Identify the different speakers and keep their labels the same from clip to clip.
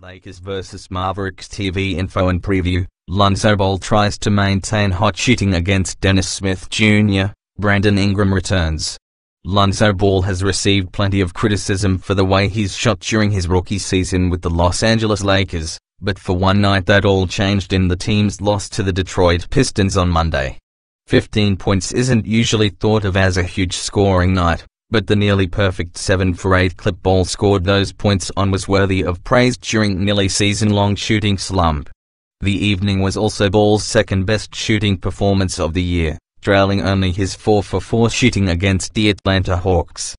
Speaker 1: Lakers vs Mavericks TV info and preview. Lonzo Ball tries to maintain hot shooting against Dennis Smith Jr. Brandon Ingram returns. Lonzo Ball has received plenty of criticism for the way he's shot during his rookie season with the Los Angeles Lakers, but for one night that all changed in the team's loss to the Detroit Pistons on Monday. 15 points isn't usually thought of as a huge scoring night, but the nearly perfect 7 for 8 clip Ball scored those points on was worthy of praise during nearly season-long shooting slump. The evening was also Ball's second best shooting performance of the year, trailing only his 4 for 4 shooting against the Atlanta Hawks.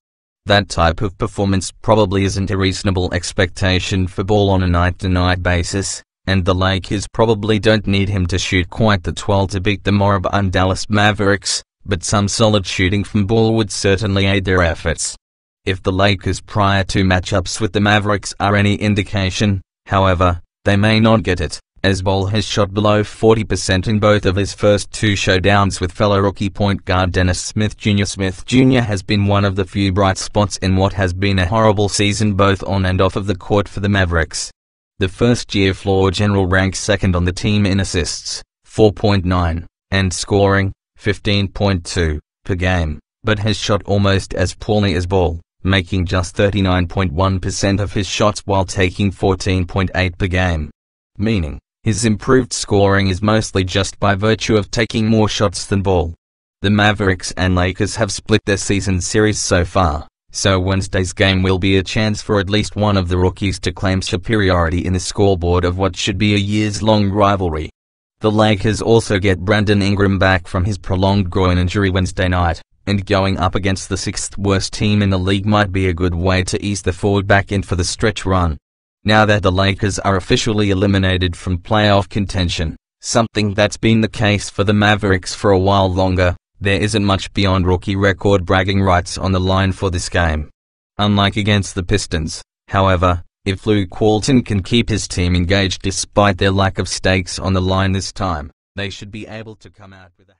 Speaker 1: That type of performance probably isn't a reasonable expectation for Ball on a night-to-night -night basis, and the Lakers probably don't need him to shoot quite that well to beat the moribund Dallas Mavericks, but some solid shooting from Ball would certainly aid their efforts. If the Lakers prior two matchups with the Mavericks are any indication, however, they may not get it, as Ball has shot below 40% in both of his first two showdowns with fellow rookie point guard Dennis Smith Jr. Smith Jr. has been one of the few bright spots in what has been a horrible season both on and off of the court for the Mavericks. The first-year floor general ranks second on the team in assists, 4.9, and scoring, 15.2 per game, but has shot almost as poorly as Ball, making just 39.1% of his shots while taking 14.8 per game. Meaning, his improved scoring is mostly just by virtue of taking more shots than Ball. The Mavericks and Lakers have split their season series so far, so Wednesday's game will be a chance for at least one of the rookies to claim superiority in the scoreboard of what should be a years-long rivalry. The Lakers also get Brandon Ingram back from his prolonged groin injury Wednesday night, and going up against the sixth worst team in the league might be a good way to ease the forward back in for the stretch run. Now that the Lakers are officially eliminated from playoff contention, something that's been the case for the Mavericks for a while longer, there isn't much beyond rookie record bragging rights on the line for this game. Unlike against the Pistons, however, if Luke Walton can keep his team engaged despite their lack of stakes on the line this time, they should be able to come out with a